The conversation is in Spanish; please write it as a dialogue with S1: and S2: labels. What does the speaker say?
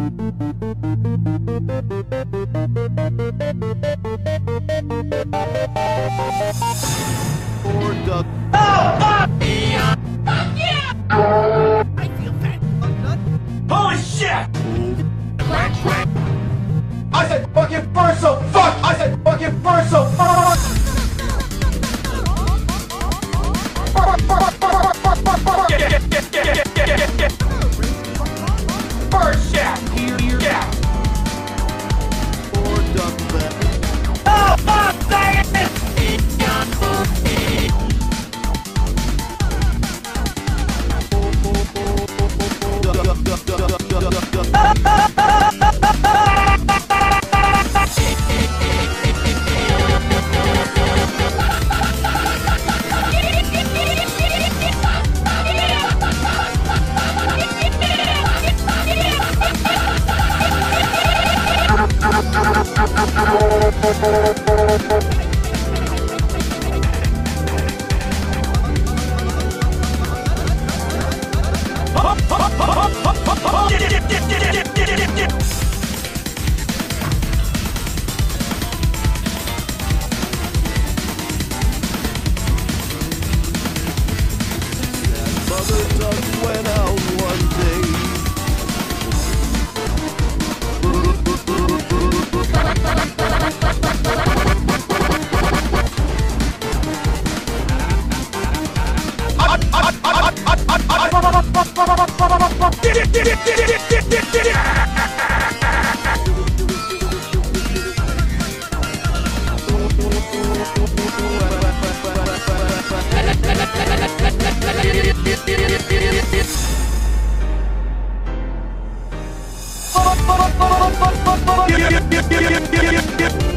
S1: Oh, fuck! Fuck yeah! Holy shit! I said fucking first, so fuck! I said fucking first, so fuck! Yeah.